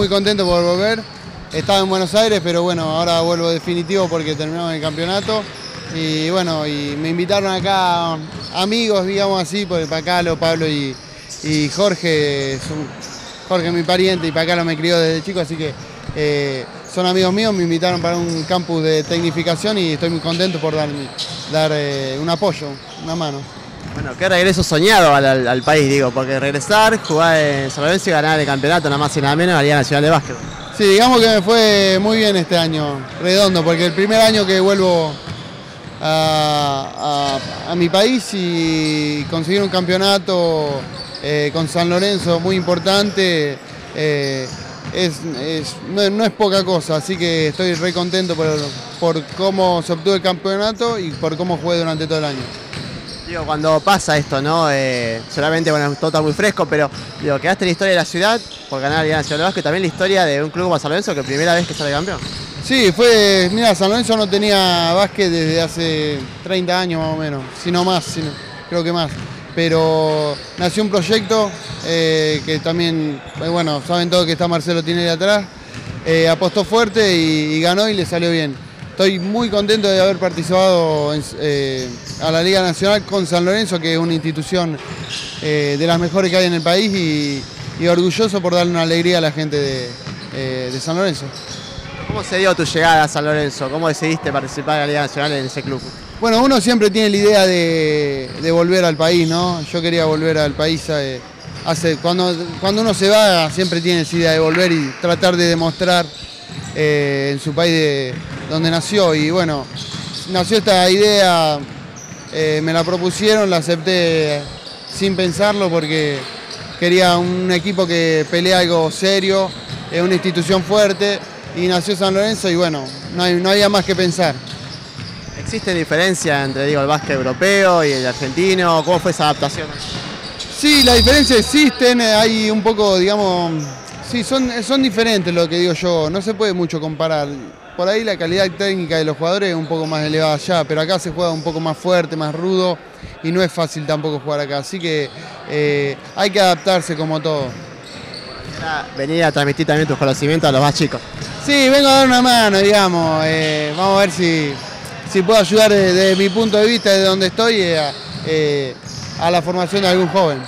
muy contento por volver. Estaba en Buenos Aires, pero bueno, ahora vuelvo definitivo porque terminamos el campeonato. Y bueno, y me invitaron acá amigos, digamos así, porque Pacalo, Pablo y, y Jorge, son- Jorge mi pariente y Pacalo me crió desde chico, así que eh, son amigos míos, me invitaron para un campus de tecnificación y estoy muy contento por dar, dar eh, un apoyo, una mano. Bueno, qué regreso soñado al, país, digo, porque regresar, jugar en San y ganar el campeonato, nada más y nada menos, en la Liga Nacional de Básquet. Sí, digamos que me fue muy bien este año, redondo, porque el primer año que vuelvo a, a- a mi país y conseguir un campeonato eh, con San Lorenzo muy importante eh, es, no es poca cosa, así que estoy re contento por, por cómo se obtuvo el campeonato y por cómo jugué durante todo el año. Cuando pasa esto, ¿no? Eh, solamente, bueno, todo está muy fresco, pero digo, quedaste en la historia de la ciudad por ganar la Liga Nacional de también la historia de un club como San Lorenzo que primera vez que sale campeón. Sí, fue, mira, San Lorenzo no tenía básquet desde hace 30 años más o menos, si no más, si no- creo que más. Pero nació un proyecto eh, que también, eh, bueno, saben todos que está Marcelo Tinelli atrás, apostó fuerte y ganó y le salió bien. Estoy muy contento de haber participado en- eh, a la Liga Nacional con San Lorenzo, que es una institución eh, de las mejores que hay en el país y, y orgulloso por darle una alegría a la gente de, eh, de San Lorenzo. ¿Cómo se dio tu llegada a San Lorenzo? ¿Cómo decidiste participar en la Liga Nacional en ese club? Bueno, uno siempre tiene la idea de, de volver al país, ¿no? Yo quería volver al país hace, cuando, cuando uno se va siempre tiene esa idea de volver y tratar de demostrar eh, en su país de, donde nació. Y bueno, nació esta idea, eh, me la propusieron, la acepté sin pensarlo porque quería un equipo que pelea algo serio, eh, una institución fuerte y nació San Lorenzo y bueno, no, hay- no había más que pensar. ¿Existe diferencia entre digo, el básquet europeo y el argentino? ¿Cómo fue esa adaptación? Sí, las diferencias existen, hay un poco, digamos, sí, son, son diferentes lo que digo yo, no se puede mucho comparar. Por ahí la calidad técnica de los jugadores es un poco más elevada allá, pero acá se juega un poco más fuerte, más rudo y no es fácil tampoco jugar acá, así que eh, hay que adaptarse como todo. Venir a transmitir también tus conocimientos a los más chicos. Sí, vengo a dar una mano, digamos, eh, vamos a ver si, si puedo ayudar desde, mi punto de vista, desde donde estoy, eh, eh, a la formación de algún joven.